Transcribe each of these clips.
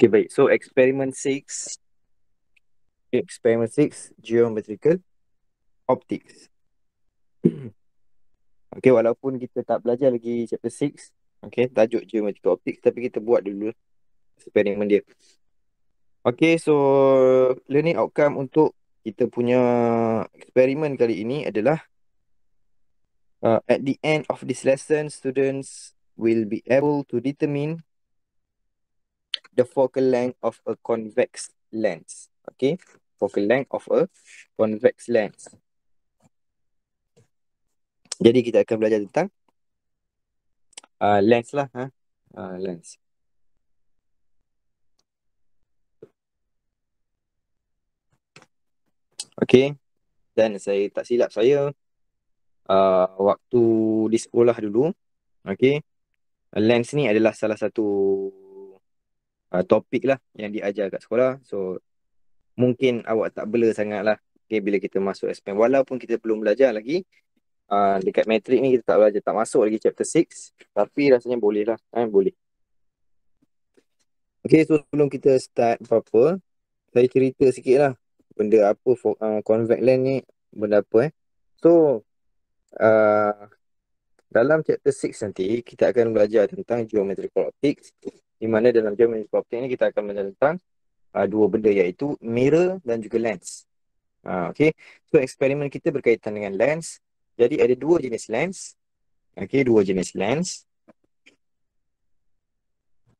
Okay, baik. So, experiment 6. Experiment 6, geometrical optics. okay, walaupun kita tak belajar lagi chapter 6, okay, tajuk geometrical optics, tapi kita buat dulu eksperimen dia. Okay, so learning outcome untuk kita punya eksperimen kali ini adalah uh, at the end of this lesson, students will be able to determine the focal length of a convex lens. Okay, focal length of a convex lens. Jadi kita akan belajar tentang uh, lens lah, ha? uh, lens. Okay, dan saya tak silap saya uh, waktu di sekolah dulu, okay, lens ni adalah salah satu uh, topik lah yang diajar kat sekolah. So, mungkin awak tak bela sangat lah okay, bila kita masuk SPM. Walaupun kita belum belajar lagi, uh, dekat matrik ni kita tak belajar, tak masuk lagi chapter 6. Tapi rasanya boleh lah, eh, boleh. Okay, so sebelum kita start apa-apa, saya cerita sikit lah benda apa uh, convex lens ni, benda apa eh. So, uh, dalam chapter 6 nanti, kita akan belajar tentang geometrical optics di mana dalam geometrical optics ni kita akan belajar tentang uh, dua benda iaitu mirror dan juga lens. Uh, okay, so eksperimen kita berkaitan dengan lens. Jadi ada dua jenis lens. Okay, dua jenis lens.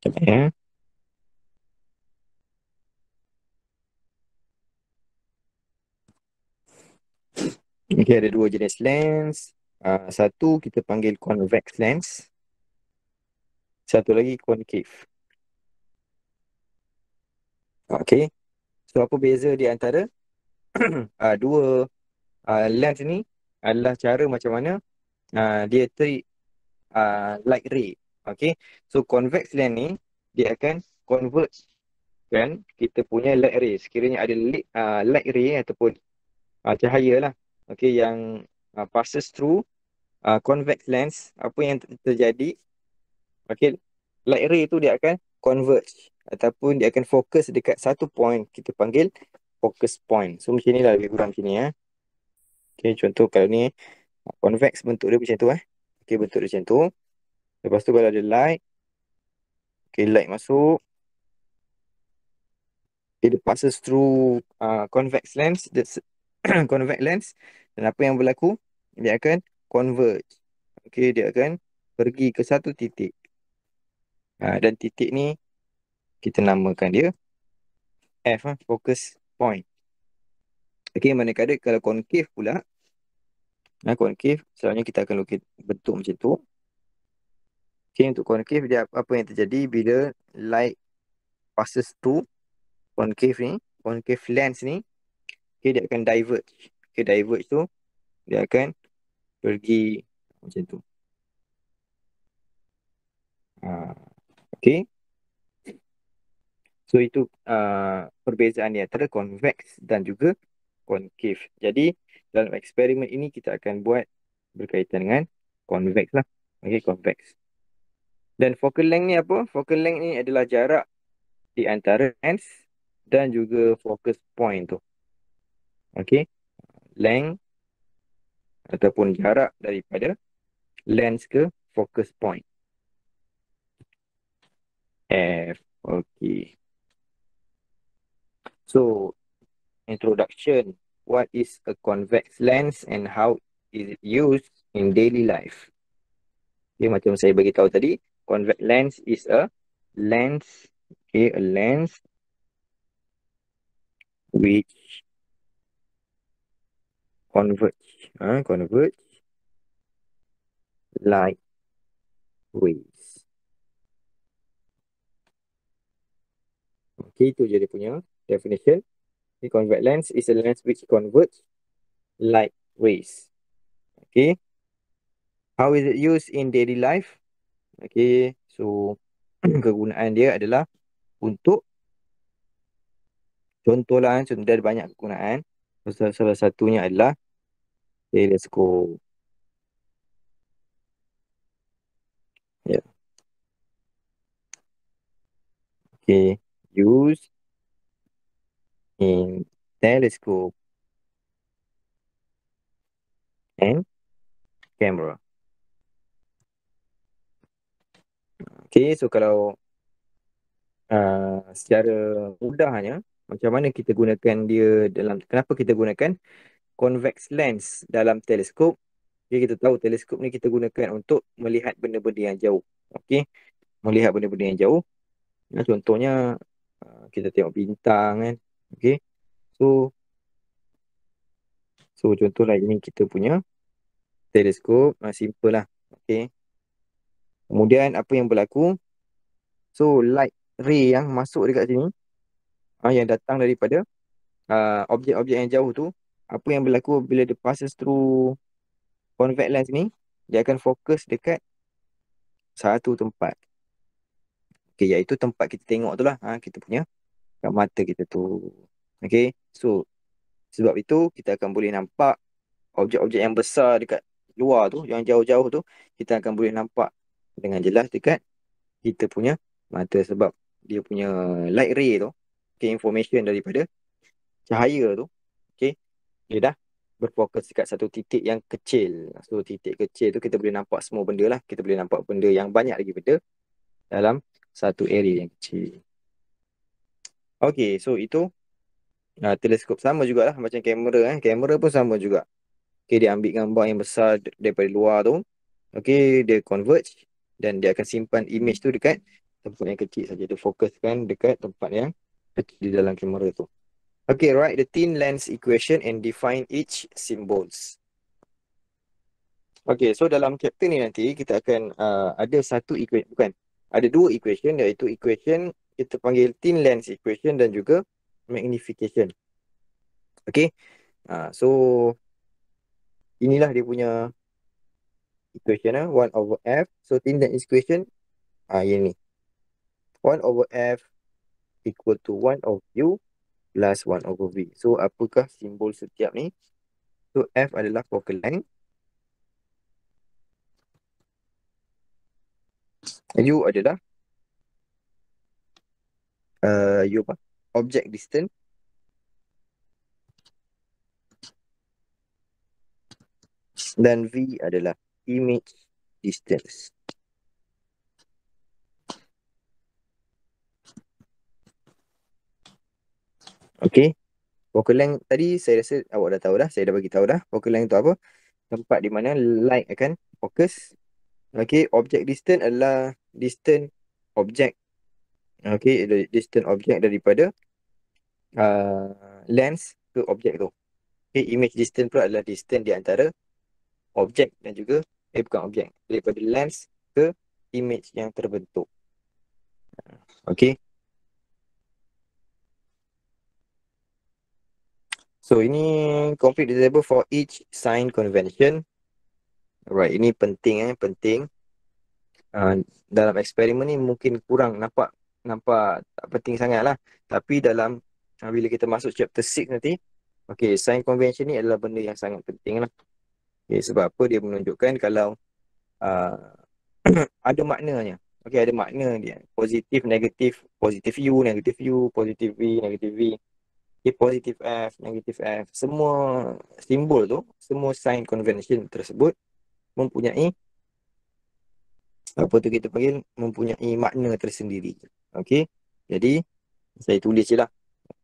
Okay. Okay, ada dua jenis lens. Uh, satu kita panggil convex lens. Satu lagi concave. Okay. So apa beza di antara uh, dua uh, lens ni adalah cara macam mana uh, dia treat uh, light ray. Okay. So convex lens ni dia akan convert kan kita punya light ray. Sekiranya ada light, uh, light ray ataupun uh, cahaya lah. Okay yang uh, passes through uh, convex lens. Apa yang terjadi? Okay. Light ray tu dia akan converge ataupun dia akan fokus dekat satu point kita panggil focus point. So macam ni lah lebih kurang macam ni ya. Okay contoh kalau ni convex bentuk dia macam tu eh. Okay bentuk dia macam tu. Lepas tu kalau ada light. Okay light masuk. Dia passes through uh, convex lens. convex lens. Dan apa yang berlaku? Dia akan converge. Okay dia akan pergi ke satu titik. Uh, dan titik ni kita namakan dia F ha, focus point. Okey, manakala kalau concave pula nah concave selalunya kita akan lukis bentuk macam tu. Okey, untuk concave dia apa yang terjadi bila light passes through concave ni, concave lens ni, okey dia akan diverge. Okey, diverge tu dia akan pergi macam tu. Ha, okey. So itu uh, perbezaan di antara convex dan juga concave. Jadi dalam eksperimen ini kita akan buat berkaitan dengan convex lah. Okay, convex. Dan focal length ni apa? Focal length ni adalah jarak di antara lens dan juga focus point tu. Okay. Length ataupun jarak daripada lens ke focus point. F. Okay. So, introduction. What is a convex lens and how is it used in daily life? Okay, macam saya bagi tahu tadi, convex lens is a lens, okay, a lens which converge, uh, converge light waves. Okay, itu je dia punya definition. The convex lens is a lens which converts light rays. Okay. How is it used in daily life? Okay. So, kegunaan dia adalah untuk contohlah, contoh dia ada banyak kegunaan salah satunya adalah okay, let's go. Yeah okay use in telescope and camera. Okay so kalau uh, secara mudahnya macam mana kita gunakan dia dalam, kenapa kita gunakan convex lens dalam teleskop. Okay, kita tahu teleskop ni kita gunakan untuk melihat benda-benda yang jauh. Okay, melihat benda-benda yang jauh. Ya, contohnya, uh, kita tengok bintang kan. Okay, so, so contohlah ini kita punya teleskop. Uh, simple lah. Okay. Kemudian apa yang berlaku? So light ray yang masuk dekat sini uh, yang datang daripada uh, objek-objek yang jauh tu, apa yang berlaku bila dia passes through convex lens ni, dia akan fokus dekat satu tempat. Okay, iaitu tempat kita tengok tu lah. Ha, kita punya kat mata kita tu. Okay, so sebab itu kita akan boleh nampak objek-objek yang besar dekat luar tu, yang jauh-jauh tu, kita akan boleh nampak dengan jelas dekat kita punya mata sebab dia punya light ray tu okay, information daripada cahaya tu okay, dia dah berfokus dekat satu titik yang kecil so titik kecil tu kita boleh nampak semua benda lah kita boleh nampak benda yang banyak lagi benda dalam satu area yang kecil Okay, so itu uh, teleskop sama jugalah macam kamera eh. Kamera pun sama juga. Okay, dia ambil gambar yang besar daripada luar tu. Okay, dia converge dan dia akan simpan image tu dekat tempat yang kecil saja dia fokuskan dekat tempat yang di dalam kamera tu. Okay write the thin lens equation and define each symbols. Okay so dalam chapter ni nanti kita akan uh, ada satu equation bukan ada dua equation iaitu equation kita panggil thin lens equation dan juga magnification. Okay uh, so inilah dia punya equation ah 1 over f. So thin lens equation ah ini 1 over f equal to 1 over u plus 1 over v. So apakah simbol setiap ni? So f adalah focal length u adalah uh, u apa? Object distance. Dan v adalah image distance. Okay. Focal length tadi saya rasa awak dah tahu dah. Saya dah bagi tahu dah. Focal length tu apa? Tempat di mana light akan fokus. Okay. Object distance adalah distance object. Okay. Distance object daripada uh, lens ke objek tu. Okay. Image distance pula adalah distance di antara objek dan juga eh bukan objek daripada lens ke image yang terbentuk okay so ini complete the table for each sign convention right ini penting eh penting uh, dalam eksperimen ni mungkin kurang nampak nampak tak penting sangat lah tapi dalam uh, bila kita masuk chapter 6 nanti okay sign convention ni adalah benda yang sangat penting lah Okay, sebab apa dia menunjukkan kalau uh, ada maknanya. Okay, ada makna dia. Positif, negatif, positif U, negatif U, positif V, negatif V. Okay, positif F, negatif F. Semua simbol tu, semua sign convention tersebut mempunyai apa tu kita panggil mempunyai makna tersendiri. Okay, jadi saya tulis je lah.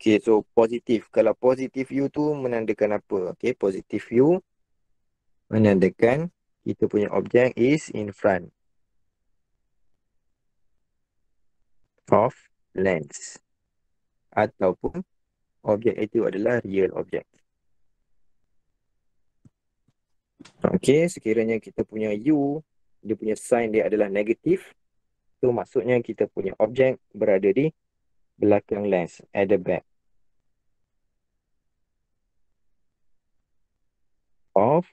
Okay, so positif. Kalau positif U tu menandakan apa? Okay, positif U menandakan kita punya objek is in front of lens ataupun objek itu adalah real object. Okey, sekiranya kita punya U, dia punya sign dia adalah negatif, tu maksudnya kita punya objek berada di belakang lens, at the back. Of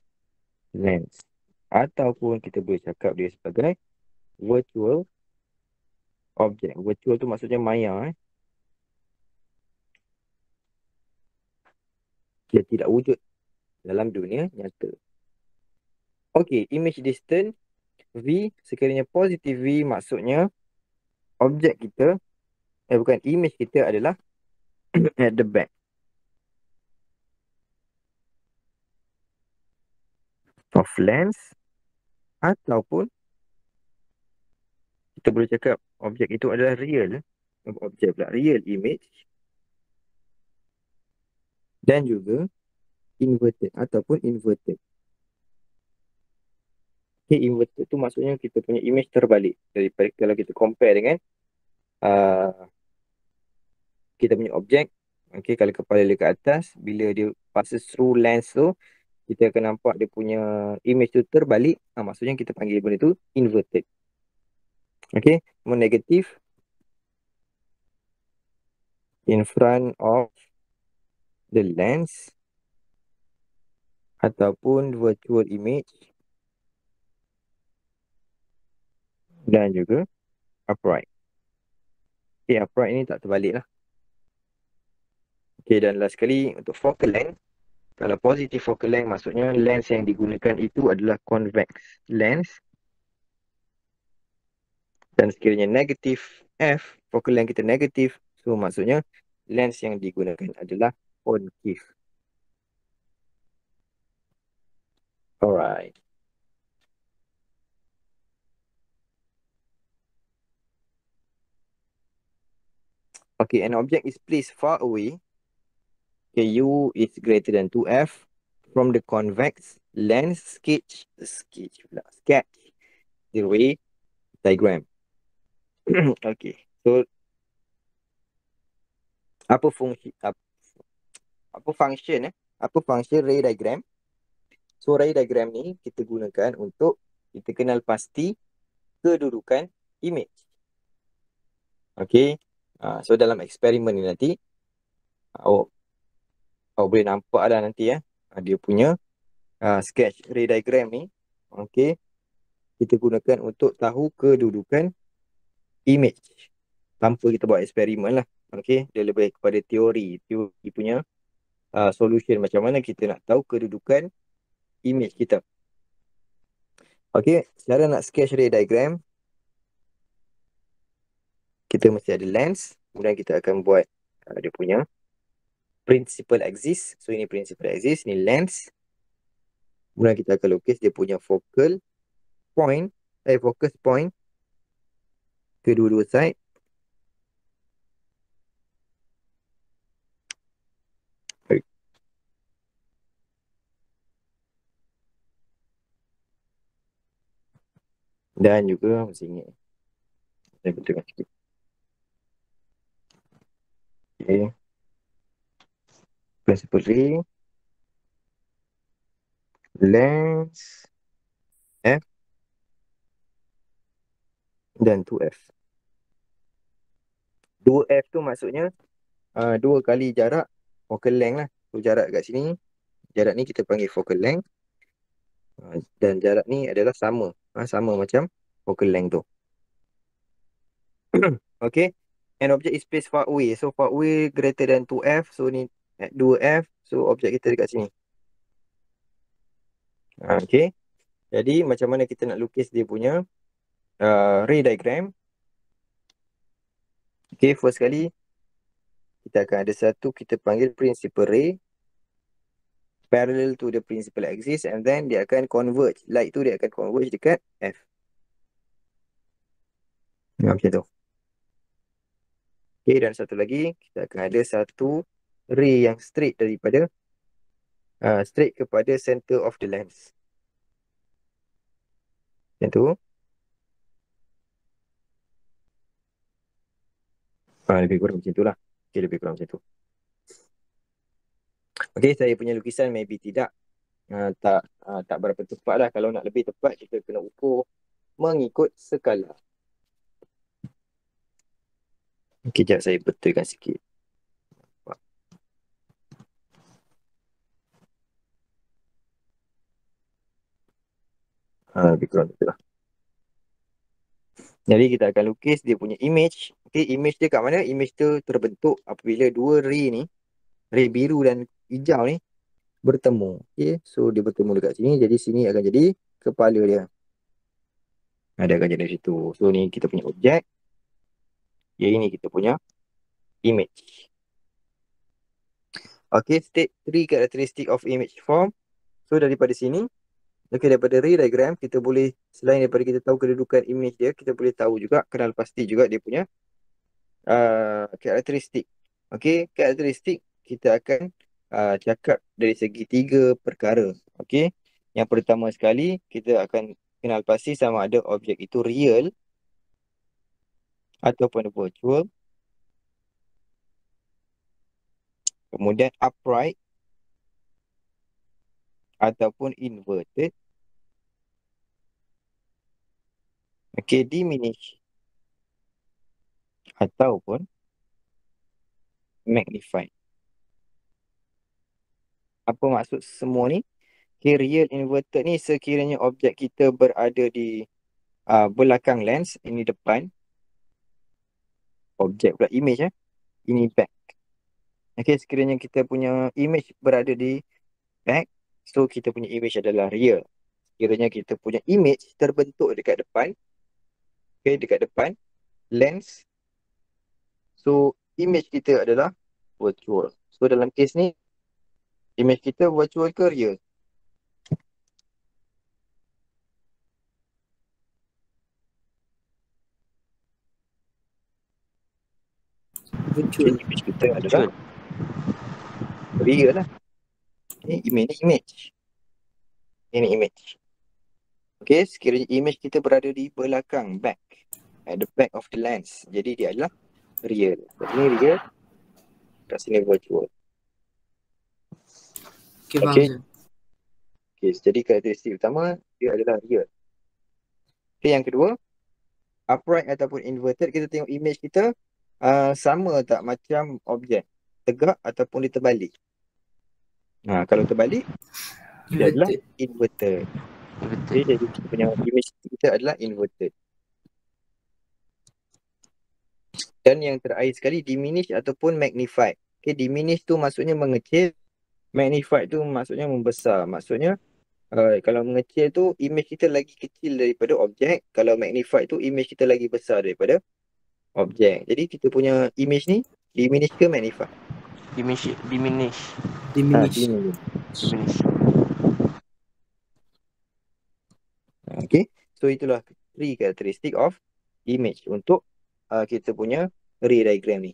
lens ataupun kita boleh cakap dia sebagai virtual object. Virtual tu maksudnya maya eh. Dia tidak wujud dalam dunia nyata. Okey, image distance V sekiranya positif V maksudnya objek kita eh bukan image kita adalah at the back. Of lens ataupun kita boleh cakap objek itu adalah real. Objek pula real image dan juga inverted ataupun inverted. Okay, inverted tu maksudnya kita punya image terbalik. Daripada kalau kita compare dengan uh, kita punya objek okay, kalau kepala dia ke atas bila dia passes through lens tu kita akan nampak dia punya image tu terbalik. Ha, maksudnya kita panggil benda tu inverted. Okay more negative in front of the lens ataupun virtual image dan juga upright okay upright ni tak terbalik lah okay dan last sekali untuk focal length kalau positive focal length maksudnya lens yang digunakan itu adalah convex lens. Dan sekiranya negatif F, focal length kita negatif. So maksudnya lens yang digunakan adalah concave. Alright. Okay, an object is placed far away Okay, U is greater than 2F from the convex lens sketch, sketch sketch the ray diagram. okay, so apa fungsi apa, apa function eh? Apa function ray diagram? So ray diagram ni kita gunakan untuk kita kenal pasti kedudukan image. Okay, uh, so dalam eksperimen ni nanti awak kau boleh nampak lah nanti ya. Dia punya uh, sketch ray diagram ni. Okay. Kita gunakan untuk tahu kedudukan image. Tanpa kita buat eksperimen lah. Okay. Dia lebih kepada teori. Teori punya uh, solution macam mana kita nak tahu kedudukan image kita. Okay. Cara nak sketch ray diagram. Kita mesti ada lens. Kemudian kita akan buat uh, dia punya principal axis. So ini principal axis, ini lens. Kemudian kita akan lukis dia punya focal point, eh focus point kedua-dua side. Dan juga mesti ingat. Saya betulkan sikit. Okay principal ray lens F. Dan 2F 2F tu maksudnya uh, dua kali jarak focal length lah. So jarak kat sini. Jarak ni kita panggil focal length. Uh, dan jarak ni adalah sama uh, sama macam focal length tu okay and object is placed far away so far away greater than 2F so ni at 2F. So objek kita dekat sini. Ha, okay. Jadi macam mana kita nak lukis dia punya uh, ray diagram. Okay, first kali kita akan ada satu kita panggil principal ray parallel to the principal axis and then dia akan converge. Light tu dia akan converge dekat F. Macam tu. Okay, dan satu lagi kita akan ada satu ray yang straight daripada uh, straight kepada center of the lens. Macam tu. Uh, lebih kurang macam tu lah. Okay, lebih kurang macam tu. Okay, saya punya lukisan maybe tidak uh, tak uh, tak berapa tepat lah. Kalau nak lebih tepat, kita kena ukur mengikut skala. Okay, sekejap saya betulkan sikit. Ha, lebih kurang tu lah. Jadi kita akan lukis dia punya image. Okay, image dia kat mana? Image tu terbentuk apabila dua ray ni, ray biru dan hijau ni bertemu. Okay, so dia bertemu dekat sini. Jadi sini akan jadi kepala dia. Ha, dia akan jadi situ. So ni kita punya objek. Ya, ini kita punya image. Okay, state three characteristic of image form. So daripada sini, okay, daripada ray diagram, kita boleh, selain daripada kita tahu kedudukan image dia, kita boleh tahu juga, kenal pasti juga dia punya uh, karakteristik. Okay, karakteristik kita akan uh, cakap dari segi tiga perkara. Okay, yang pertama sekali, kita akan kenal pasti sama ada objek itu real ataupun virtual Kemudian upright ataupun inverted. Okay, diminish ataupun magnified. Apa maksud semua ni? Okay, real inverted ni sekiranya objek kita berada di uh, belakang lens, ini depan. Objek pula image eh. Ini back. Okay, sekiranya kita punya image berada di back, so kita punya image adalah real. Sekiranya kita punya image terbentuk dekat depan, okay, dekat depan, lens, so image kita adalah virtual. So dalam case ni, image kita virtual ke real? Virtual. Image kita adalah virtual real lah. Ini image ni image. Ini image. Okay, sekiranya image kita berada di belakang, back. At the back of the lens. Jadi dia adalah real. Jadi ni real. Kat sini virtual. Okay, okay. okay, jadi karakteristik utama dia adalah real. Okay, yang kedua. Upright ataupun inverted, kita tengok image kita uh, sama tak macam objek tegak ataupun dia terbalik. Ha, kalau terbalik, dia adalah inverted. Inverted. Jadi kita punya image kita adalah inverted. Dan yang terakhir sekali, diminish ataupun magnified. Okay, diminish tu maksudnya mengecil. Magnified tu maksudnya membesar. Maksudnya, uh, kalau mengecil tu, image kita lagi kecil daripada objek. Kalau magnified tu, image kita lagi besar daripada objek. Jadi kita punya image ni, diminish ke magnified? diminish diminish diminish diminish okay so itulah three characteristic of image untuk uh, kita punya ray diagram ni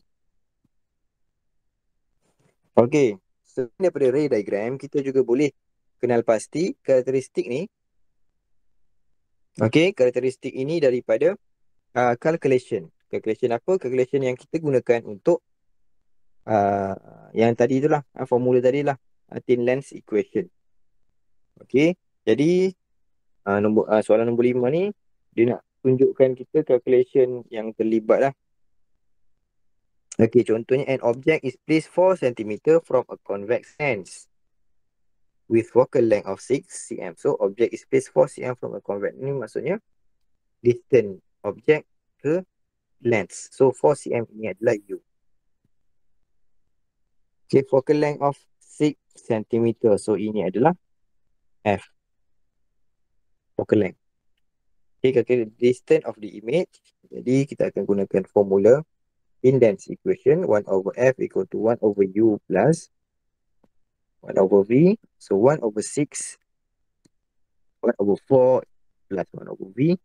okay so daripada ray diagram kita juga boleh kenal pasti karakteristik ni. Okay karakteristik ini daripada uh, calculation. Calculation apa? Calculation yang kita gunakan untuk uh, yang tadi itulah uh, formula tadi lah uh, thin lens equation. Okey jadi uh, nombor uh, soalan nombor lima ni dia nak tunjukkan kita calculation yang terlibat lah okey contohnya an object is placed 4 cm from a convex lens with focal length of 6 cm so object is placed 4 cm from a convex ni maksudnya distance object ke lens so 4 cm ni adalah u Okay, focal length of 6 cm. So, ini adalah F. Focal length. Okay, okay, distance of the image. Jadi, kita akan gunakan formula indents equation. 1 over F equal to 1 over U plus 1 over V. So, 1 over 6. 1 over 4 plus 1 over V.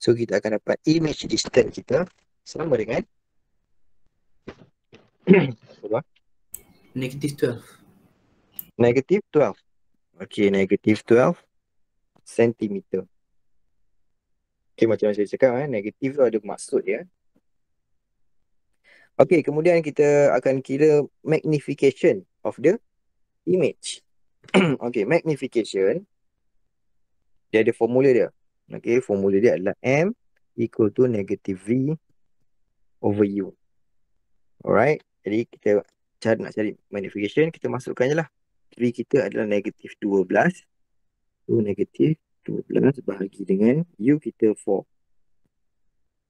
So, kita akan dapat image distance kita sama dengan? Negative 12. Negative 12. Okay, negative 12 centimeter. Okay, macam saya cakap, eh, negatif tu ada maksud ya. Okay, kemudian kita akan kira magnification of the image. okay, magnification. Dia ada formula dia. Okay, formula dia adalah M equal to negative V over U. Alright, jadi kita cara nak cari magnification kita masukkan je lah V kita adalah negatif 12 so negatif 12 bahagi dengan U kita 4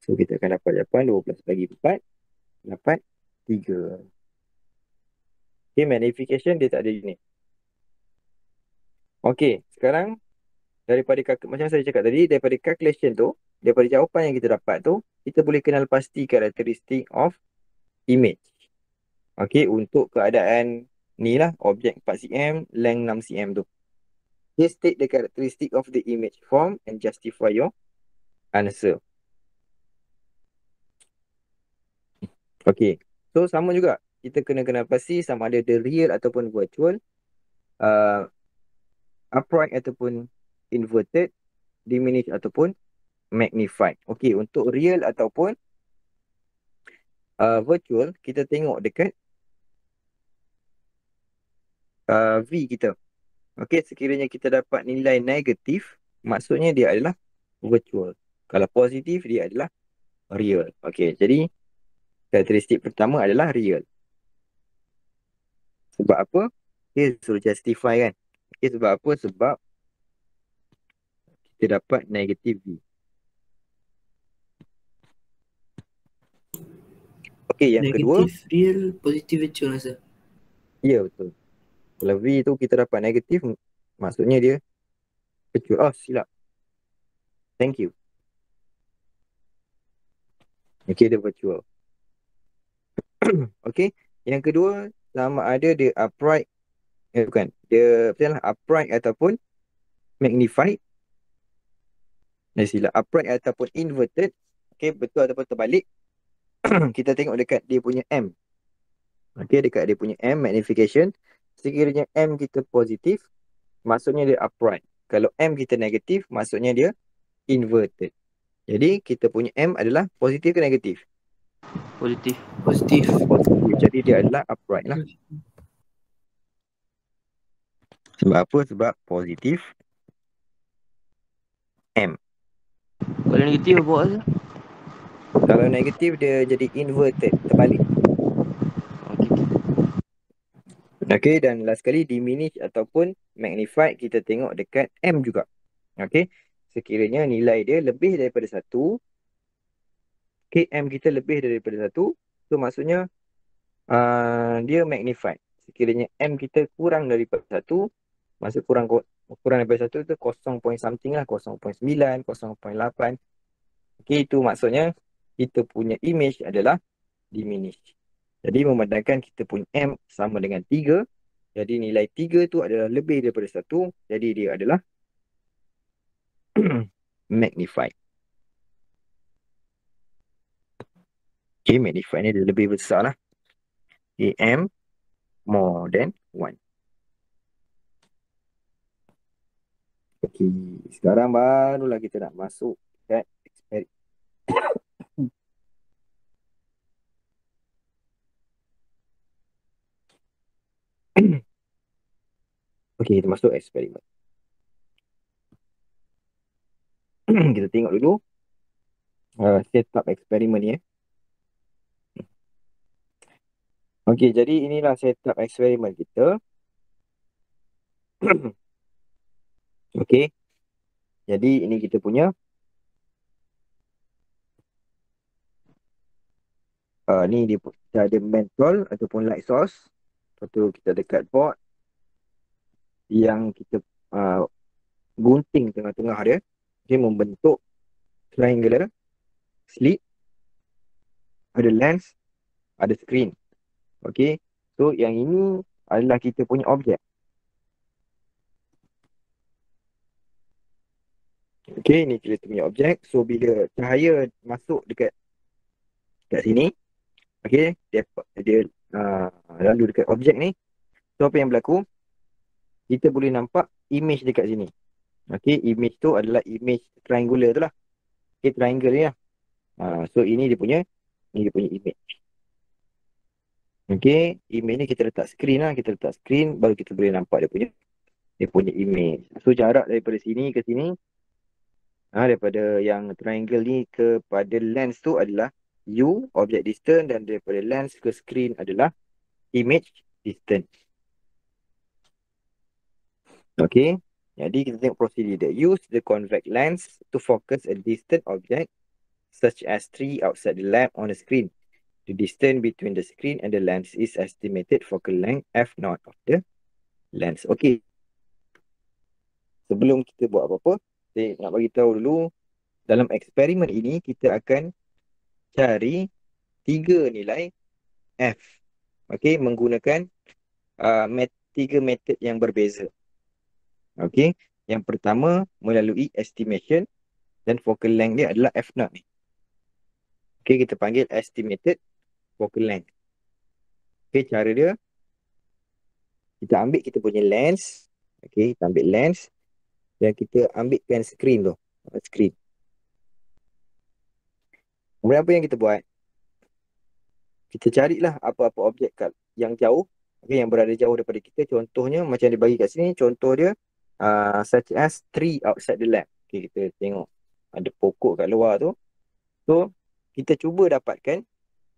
so kita akan dapat jawapan 12 bagi 4 dapat 3 ok magnification dia tak ada unit ok sekarang daripada macam saya cakap tadi daripada calculation tu daripada jawapan yang kita dapat tu kita boleh kenal pasti karakteristik of image Okay, untuk keadaan ni lah, objek 4cm, length 6cm tu. Okay, state the characteristic of the image form and justify your answer. Okay, so sama juga. Kita kena kena pasti sama ada the real ataupun virtual. Uh, upright ataupun inverted, diminished ataupun magnified. Okay, untuk real ataupun uh, virtual, kita tengok dekat uh, V kita. Okey, sekiranya kita dapat nilai negatif, maksudnya dia adalah virtual. Kalau positif, dia adalah real. Okey, jadi karakteristik pertama adalah real. Sebab apa? Dia suruh justify kan. Okey, sebab apa? Sebab kita dapat negatif V. Okey, yang Negative, kedua. Negatif, real, positif, virtual rasa. Ya, betul. Kalau V tu kita dapat negatif, maksudnya dia kecil. Oh, silap. Thank you. Okay, dia virtual. okay, yang kedua, sama ada dia upright, eh bukan, dia betul lah, upright ataupun magnified. Dia silap, upright ataupun inverted. Okay, betul ataupun terbalik. kita tengok dekat dia punya M. Okay, dekat dia punya M, magnification. Sekiranya M kita positif, maksudnya dia upright. Kalau M kita negatif, maksudnya dia inverted. Jadi kita punya M adalah positif ke negatif? Positif. Positif. Positif. Jadi dia adalah upright lah. Sebab apa? Sebab positif M. Kalau negatif apa rasa? Kalau negatif dia jadi inverted, terbalik. Okay, dan last kali diminish ataupun magnified kita tengok dekat M juga. Okay, sekiranya nilai dia lebih daripada satu, okay, M kita lebih daripada satu, so maksudnya uh, dia magnified. Sekiranya M kita kurang daripada satu, maksud kurang kurang daripada satu tu 0. something lah, 0.9, 0.8. Okay, itu maksudnya kita punya image adalah diminished. Jadi memandangkan kita punya M sama dengan 3. Jadi nilai 3 tu adalah lebih daripada 1. Jadi dia adalah magnified. Okay, magnified ni dia lebih besar lah. Okay, M more than 1. Okay, sekarang barulah kita nak masuk kat eksperimen. Okey, kita masuk eksperimen. kita tengok dulu uh, setup eksperimen ni. Eh. Okey, jadi inilah setup eksperimen kita. Okey. Jadi ini kita punya uh, ni dia ada mentol ataupun light source. Lepas tu kita dekat board yang kita uh, gunting tengah-tengah dia dia membentuk triangular slit ada lens ada screen okey so yang ini adalah kita punya objek okey ni kita punya objek so bila cahaya masuk dekat dekat sini okey dia dia uh, lalu dekat objek ni so apa yang berlaku kita boleh nampak image dekat sini. Okay, image tu adalah image triangular tu lah. Okay, triangle ni lah. Uh, so, ini dia punya, ni dia punya image. Okay, image ni kita letak screen lah. Kita letak screen, baru kita boleh nampak dia punya dia punya image. So, jarak daripada sini ke sini, ha, daripada yang triangle ni kepada lens tu adalah U, object distance dan daripada lens ke screen adalah image distance. Okay. Jadi kita tengok prosedur dia. Use the convex lens to focus a distant object such as tree outside the lab on the screen. The distance between the screen and the lens is estimated focal length f naught of the lens. Okay. Sebelum kita buat apa-apa, saya nak bagi tahu dulu dalam eksperimen ini kita akan cari tiga nilai f. okay, menggunakan uh, met- tiga metod yang berbeza. Okay, yang pertama melalui estimation dan focal length dia adalah F0 ni. Okay, kita panggil estimated focal length. Okay, cara dia kita ambil kita punya lens. Okay, kita ambil lens dan kita ambilkan screen tu. Screen. Kemudian apa yang kita buat? Kita carilah apa-apa objek kat yang jauh. Okay, yang berada jauh daripada kita. Contohnya macam dia bagi kat sini. Contoh dia uh, such as tree outside the lab. Okay, kita tengok ada pokok kat luar tu. So, kita cuba dapatkan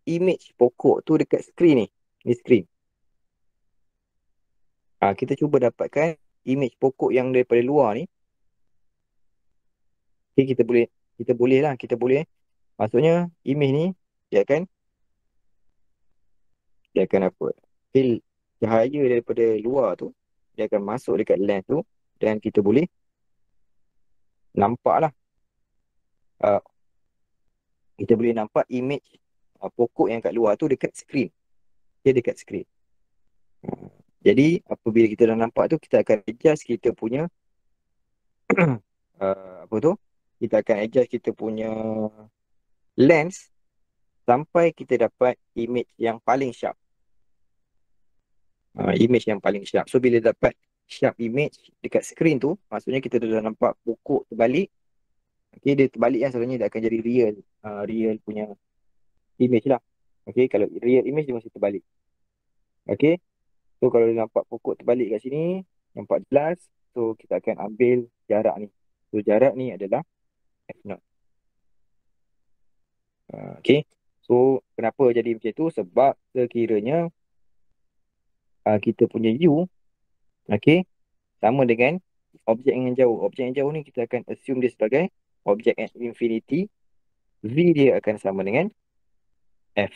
image pokok tu dekat screen ni. Ni screen. Uh, kita cuba dapatkan image pokok yang daripada luar ni. Okay, kita boleh kita boleh lah, kita boleh Maksudnya image ni dia akan dia akan apa? Fil cahaya daripada luar tu dia akan masuk dekat lens tu dan kita boleh nampak lah. Uh, kita boleh nampak image uh, pokok yang kat luar tu dekat screen. Dia dekat. Uh, jadi apabila kita dah nampak tu kita akan adjust kita punya uh, apa tu? Kita akan adjust kita punya lens sampai kita dapat image yang paling sharp. Uh, image yang paling sharp. So bila dapat sharp image dekat screen tu, maksudnya kita dah nampak pokok terbalik. Okay, dia terbalik kan selalunya dia akan jadi real. Uh, real punya image lah. Okay, kalau real image dia masih terbalik. Okay, so kalau dia nampak pokok terbalik kat sini, nampak jelas. So kita akan ambil jarak ni. So jarak ni adalah F0. Ah, okay. So, kenapa jadi macam tu? Sebab sekiranya uh, kita punya U, okay, sama dengan objek yang jauh. Objek yang jauh ni kita akan assume dia sebagai objek at infinity. V dia akan sama dengan F.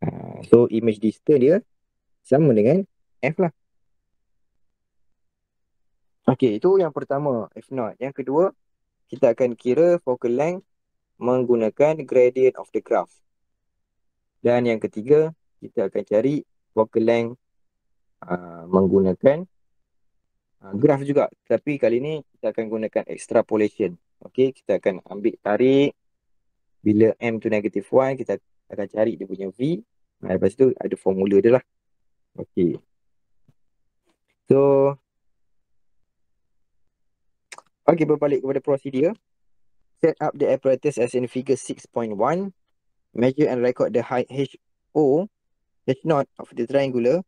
Uh, so, image distance dia sama dengan F lah. Okay, itu yang pertama, F0. Yang kedua, kita akan kira focal length menggunakan gradient of the graph. Dan yang ketiga, kita akan cari focal length uh, menggunakan uh, graph juga. Tapi kali ini kita akan gunakan extrapolation. Okey, kita akan ambil tarik bila m tu negatif 1, kita akan cari dia punya v. Nah, lepas tu ada formula dia lah. Okey. So, Okey, berbalik kepada prosedur set up the apparatus as in figure 6.1, measure and record the height HO, H naught of the triangular,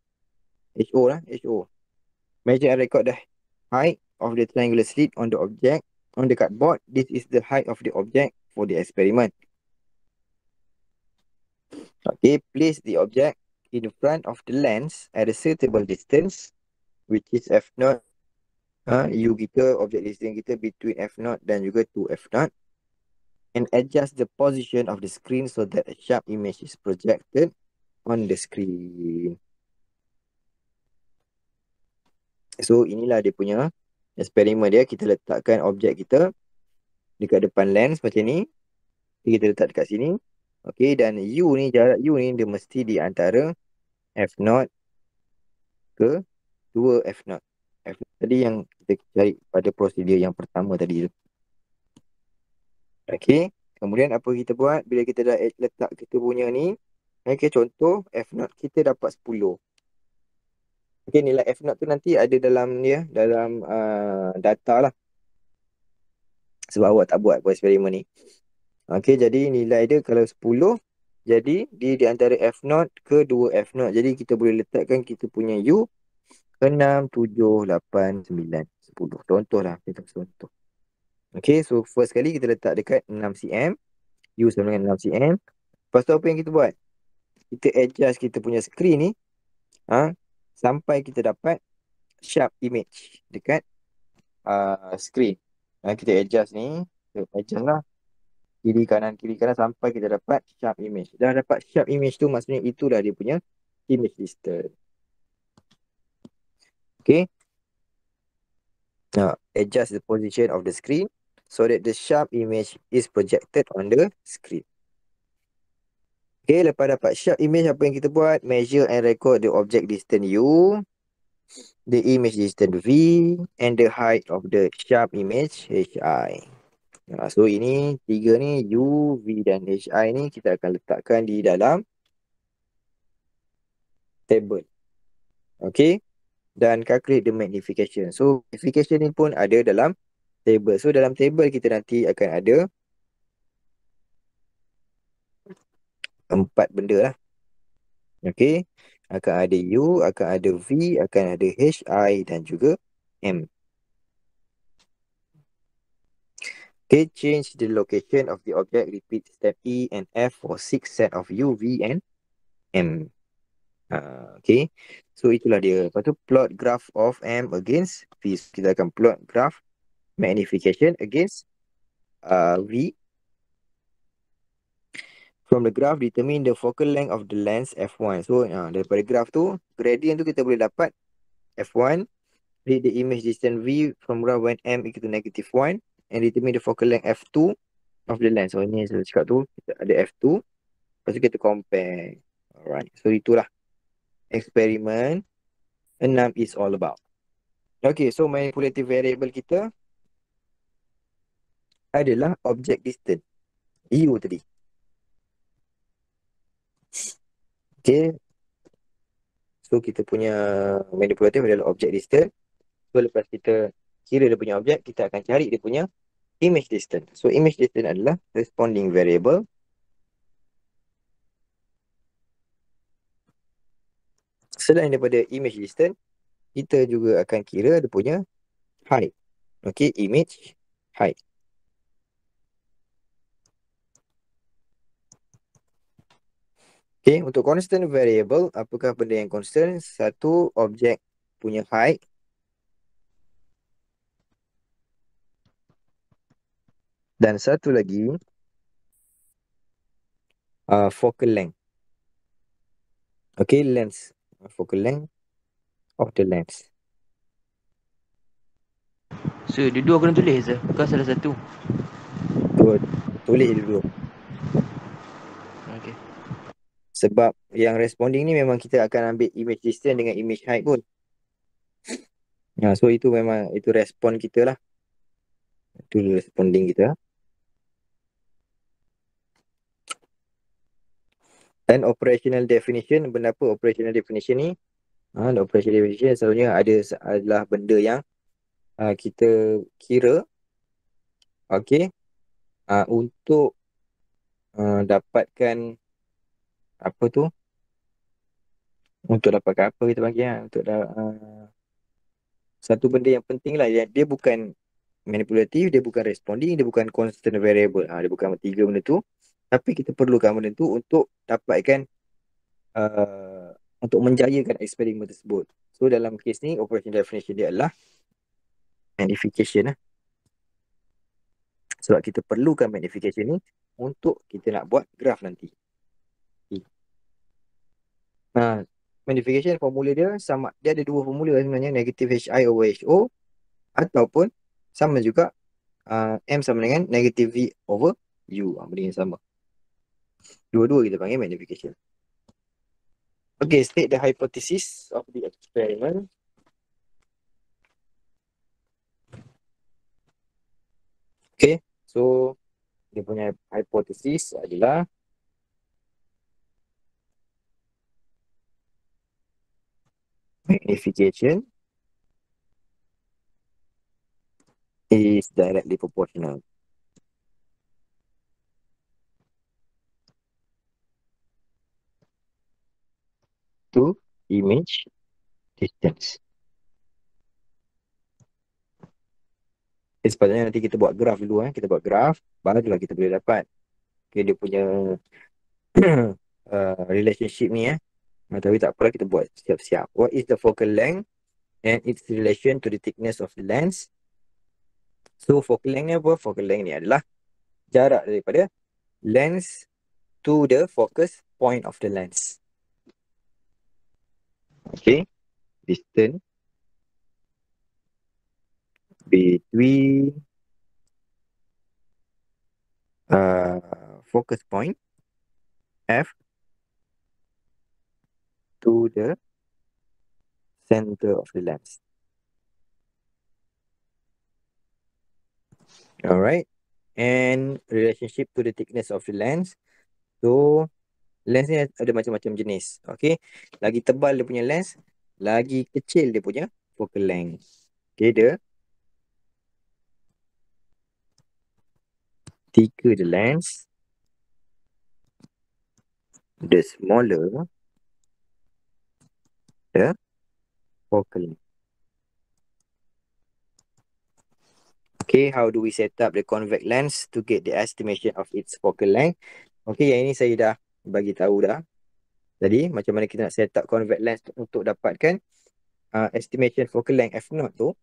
HO lah, HO. Measure and record the height of the triangular slit on the object on the cardboard. This is the height of the object for the experiment. Okay, place the object in front of the lens at a suitable distance, which is F naught. Uh, U kita, object distance kita between F naught dan juga 2F naught and adjust the position of the screen so that a sharp image is projected on the screen. So inilah dia punya eksperimen dia. Kita letakkan objek kita dekat depan lens macam ni. Kita letak dekat sini. Okay dan U ni jarak U ni dia mesti di antara F0 ke 2 F0. F tadi yang kita cari pada prosedur yang pertama tadi tu. Okay. Kemudian apa kita buat bila kita dah letak kita punya ni. Okay. Contoh F0 kita dapat 10. Okay. Nilai F0 tu nanti ada dalam dia. Dalam uh, data lah. Sebab awak tak buat buat eksperimen ni. Okay. Jadi nilai dia kalau 10. Jadi dia di antara F0 ke 2F0. Jadi kita boleh letakkan kita punya U. 6, 7, 8, 9, 10. Contoh lah. Kita contoh. Okay, so first kali kita letak dekat 6cm. U sama dengan 6cm. Lepas tu apa yang kita buat? Kita adjust kita punya screen ni. Ha, sampai kita dapat sharp image dekat uh, screen. Ha, kita adjust ni. Kita adjust lah. Kiri kanan, kiri kanan sampai kita dapat sharp image. Dah dapat sharp image tu maksudnya itulah dia punya image distance. Okay. Now, adjust the position of the screen so that the sharp image is projected on the screen. Okay, lepas dapat sharp image apa yang kita buat? Measure and record the object distance U, the image distance V, and the height of the sharp image HI. Nah, so ini tiga ni U, V dan HI ni kita akan letakkan di dalam table. Okay. Dan calculate the magnification. So magnification ni pun ada dalam table. So dalam table kita nanti akan ada empat benda lah. Okay. Akan ada U, akan ada V, akan ada HI dan juga M. Okay, change the location of the object. Repeat step E and F for six set of U, V and M. Uh, okay, so itulah dia. Lepas tu plot graph of M against V. So, kita akan plot graph magnification against uh, V From the graph, determine the focal length of the lens f1. So, uh, daripada graph tu, gradient tu kita boleh dapat f1. Read the image distance v from graph when m equal to negative 1. And determine the focal length f2 of the lens. So, ini saya cakap tu, kita ada f2. Lepas tu kita compare. Alright, so itulah eksperimen 6 is all about. Okay, so manipulative variable kita adalah object distance. U tadi. Okay. So kita punya manipulative adalah object distance. So lepas kita kira dia punya objek, kita akan cari dia punya image distance. So image distance adalah responding variable. Selain daripada image distance, kita juga akan kira dia punya height. Okay, image height. Okay, untuk constant variable, apakah benda yang constant? Satu, objek punya height. Dan satu lagi, uh, focal length. Okay, length. Focal length of the lens. So, dua-dua kena tulis je? Bukan salah satu? Dua, tulis dulu. Sebab yang responding ni memang kita akan ambil image distance dengan image height pun. Ya, so itu memang itu respon kita lah. Itu responding kita. Dan operational definition, benda apa operational definition ni? Ha, operational definition selalunya ada adalah benda yang uh, kita kira okay, uh, untuk uh, dapatkan apa tu? Untuk dapatkan apa kita panggil lah untuk dah, uh, satu benda yang penting lah. Dia, dia bukan manipulatif dia bukan responding dia bukan constant variable. Ha, dia bukan tiga benda tu. Tapi kita perlukan benda tu untuk dapatkan uh, untuk menjayakan eksperimen tersebut. So dalam kes ni operation definition dia adalah magnification lah. Sebab kita perlukan magnification ni untuk kita nak buat graf nanti Ha, magnification formula dia sama dia ada dua formula sebenarnya negative HI over HO ataupun sama juga uh, M sama dengan negative V over U. Ha, benda yang sama. Dua-dua kita panggil magnification. Okay, state the hypothesis of the experiment. Okay, so dia punya hypothesis adalah magnification is directly proportional. to image distance. Okay, sepatutnya nanti kita buat graf dulu eh. Kita buat graf, barulah kita boleh dapat okay, dia punya uh, relationship ni eh. Uh, tapi tak apalah kita buat siap-siap. What is the focal length and its relation to the thickness of the lens? So focal length ni apa? Focal length ni adalah jarak daripada lens to the focus point of the lens. Okay. Distance between uh, focus point F to the center of the lens. Alright. And relationship to the thickness of the lens. So, lens ni ada macam-macam jenis. Okay. Lagi tebal dia punya lens, lagi kecil dia punya focal length. Okay, dia thicker the lens, the smaller focal length. Okay, how do we set up the convex lens to get the estimation of its focal length? Okay, yang ini saya dah bagi tahu dah. Jadi, macam mana kita nak set up convex lens untuk dapatkan uh, estimation focal length F0 tu.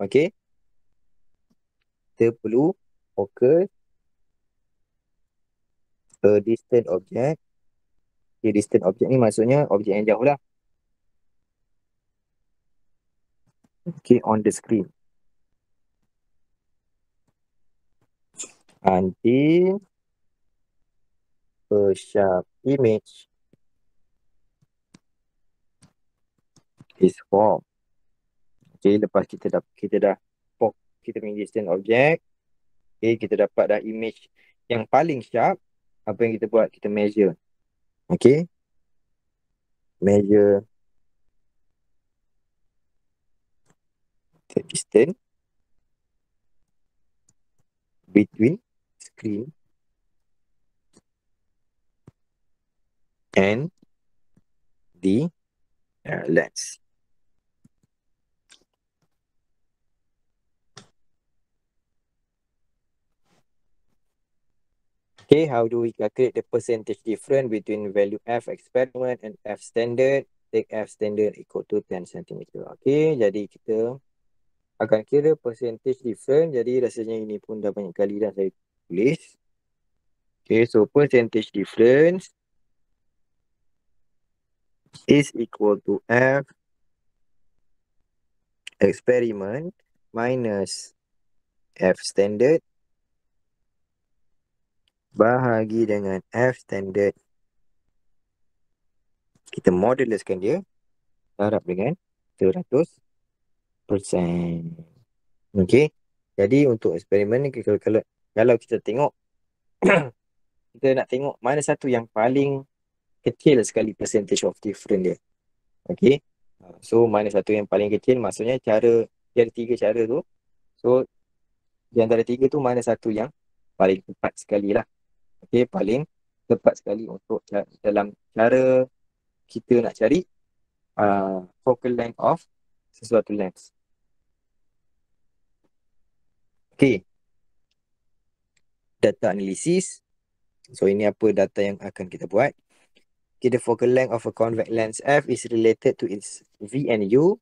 Okay. Kita perlu focus a distant object. Okay, distant object ni maksudnya objek yang jauh lah. Okay, on the screen. until a sharp image is formed. Okay, lepas kita dah kita dah pop kita punya distant object. Okay, kita dapat dah image yang paling sharp. Apa yang kita buat? Kita measure. Okay. Measure the distance between screen and the uh, lens. Okay, how do we calculate the percentage difference between value F experiment and F standard? Take F standard equal to 10 cm. Okay, jadi kita akan kira percentage difference. Jadi rasanya ini pun dah banyak kali dah saya tulis. Okay, so percentage difference is equal to F experiment minus F standard bahagi dengan F standard. Kita moduluskan dia harap dengan 100%. Okay. Jadi untuk eksperimen ni kalau, kalau kalau kita tengok kita nak tengok mana satu yang paling kecil sekali percentage of difference dia. Okay. So mana satu yang paling kecil maksudnya cara dia ada tiga cara tu. So di antara tiga tu mana satu yang paling tepat sekali lah. Okay paling tepat sekali untuk dalam cara kita nak cari uh, focal length of sesuatu lens. Okay data analisis. So ini apa data yang akan kita buat. Okay, the focal length of a convex lens F is related to its V and U.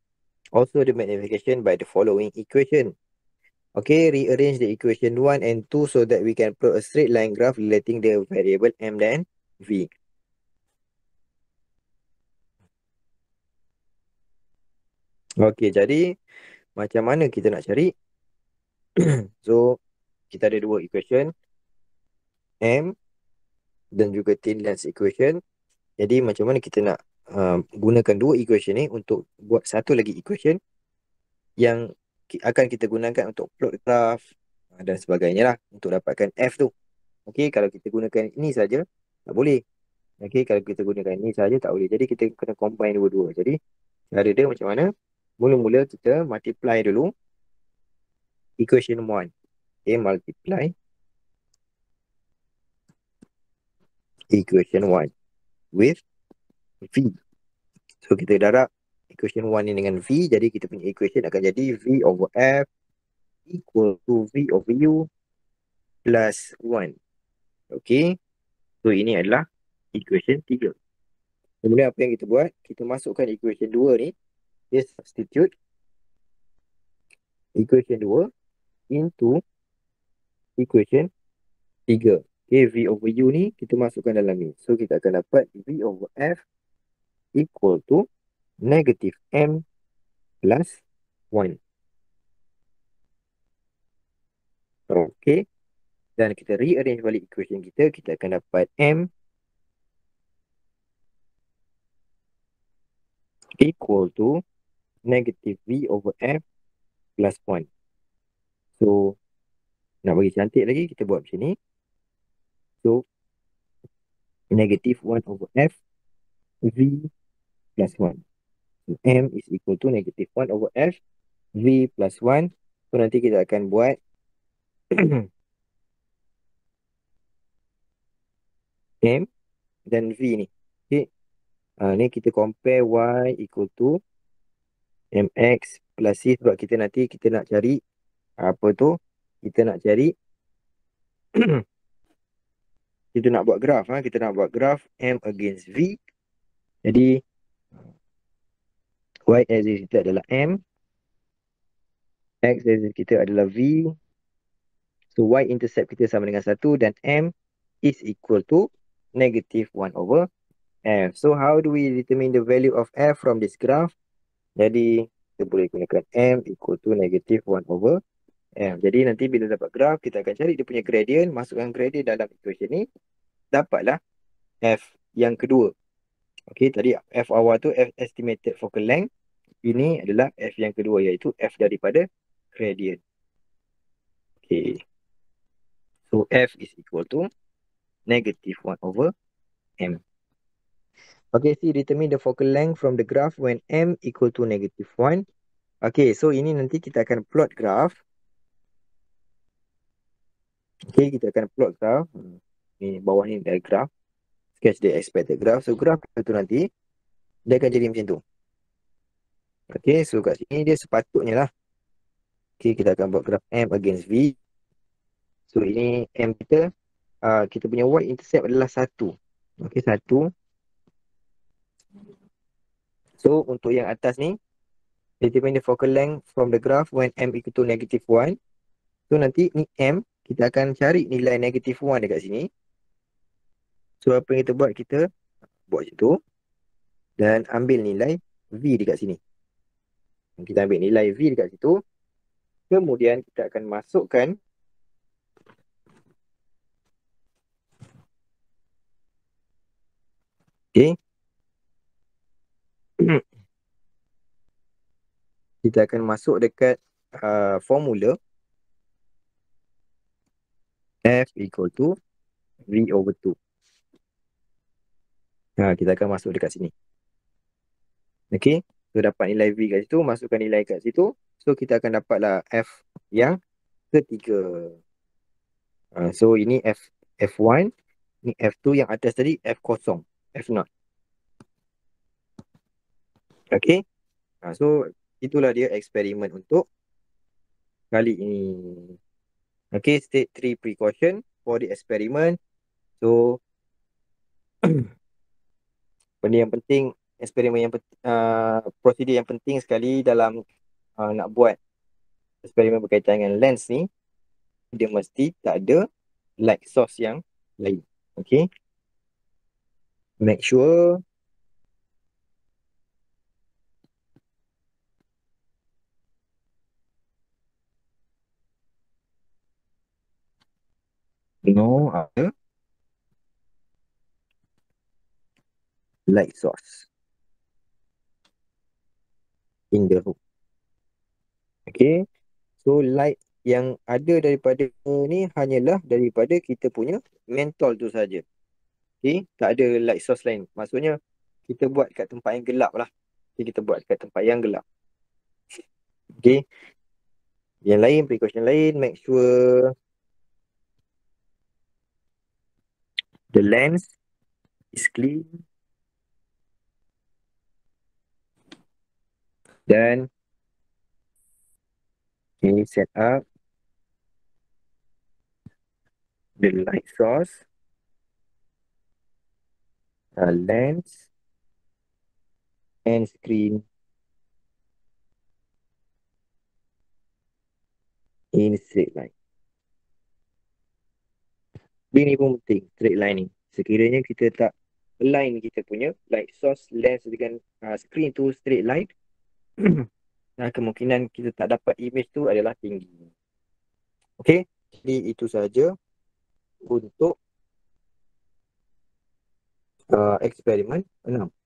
Also the magnification by the following equation. Okay, rearrange the equation 1 and 2 so that we can plot a straight line graph relating the variable M dan V. Okay, jadi macam mana kita nak cari? so, kita ada dua equation. M dan juga thin lens equation. Jadi macam mana kita nak uh, gunakan dua equation ni untuk buat satu lagi equation yang akan kita gunakan untuk plot graph uh, dan sebagainya lah untuk dapatkan F tu. Okay, kalau kita gunakan ini saja tak boleh. Okay, kalau kita gunakan ini saja tak boleh. Jadi kita kena combine dua-dua. Jadi cara dia macam mana? Mula-mula kita multiply dulu equation 1. Okay, multiply equation 1 with V. So kita darab equation 1 ni dengan V. Jadi kita punya equation akan jadi V over F equal to V over U plus 1. Okay. So ini adalah equation 3. Kemudian apa yang kita buat? Kita masukkan equation 2 ni. Dia substitute equation 2 into equation 3. Okay, V over U ni kita masukkan dalam ni. So, kita akan dapat V over F equal to negative M plus 1. Okay. Dan kita rearrange balik equation kita, kita akan dapat M equal to negative V over F plus 1. So, nak bagi cantik lagi, kita buat macam ni. So, negative 1 over F V plus 1. So, M is equal to negative 1 over F V plus 1. So, nanti kita akan buat M dan V ni. Okay. Uh, ni kita compare Y equal to MX plus C sebab kita nanti kita nak cari apa tu kita nak cari kita nak buat graf ha? kita nak buat graf M against V. Jadi Y axis kita adalah M X axis kita adalah V. So Y intercept kita sama dengan 1 dan M is equal to negative 1 over F. So how do we determine the value of F from this graph jadi kita boleh gunakan M equal to negative 1 over M. Jadi nanti bila dapat graf, kita akan cari dia punya gradient, masukkan gradient dalam equation ni, dapatlah F yang kedua. Okey, tadi F awal tu F estimated focal length. Ini adalah F yang kedua iaitu F daripada gradient. Okey. So F is equal to negative 1 over M. Okay, see determine the focal length from the graph when M equal to negative 1. Okay, so ini nanti kita akan plot graph. Okay, kita akan plot graph. Ni bawah ni ada graph. Sketch the expected graph. So, graph tu nanti, dia akan jadi macam tu. Okay, so kat sini dia sepatutnya lah. Okay, kita akan buat graph M against V. So, ini M kita. Uh, kita punya Y intercept adalah 1. Okay, 1. So, untuk yang atas ni, determine the focal length from the graph when M equal to negative 1. So, nanti ni M kita akan cari nilai negatif 1 dekat sini. So apa yang kita buat, kita buat macam tu. Dan ambil nilai V dekat sini. Kita ambil nilai V dekat situ. Kemudian kita akan masukkan Okay. Kita akan masuk dekat uh, formula F equal to V over 2. Ha, kita akan masuk dekat sini. Okay. So, dapat nilai V kat situ. Masukkan nilai kat situ. So, kita akan dapatlah F yang ketiga. Ha, so, ini F F1. Ini F2 yang atas tadi F kosong. F0. Okay. Ha, so, itulah dia eksperimen untuk kali ini. Okay, state three precaution for the experiment. So, benda yang penting, eksperimen yang uh, prosedur yang penting sekali dalam uh, nak buat eksperimen berkaitan dengan lens ni, dia mesti tak ada light source yang lain. Okay. Make sure no other light source in the room. Okay. So light yang ada daripada ni hanyalah daripada kita punya mentol tu saja. Okay. Tak ada light source lain. Maksudnya kita buat kat tempat yang gelap lah. Okay, kita buat kat tempat yang gelap. Okay. Yang lain, precaution lain, make sure the lens is clean. Then okay set up the light source? A lens and screen. In straight line Dia ni pun penting, straight line ni. Sekiranya kita tak align kita punya light source lens dengan uh, screen tu straight line, nah, kemungkinan kita tak dapat image tu adalah tinggi. Okay, jadi itu saja untuk uh, eksperimen 6.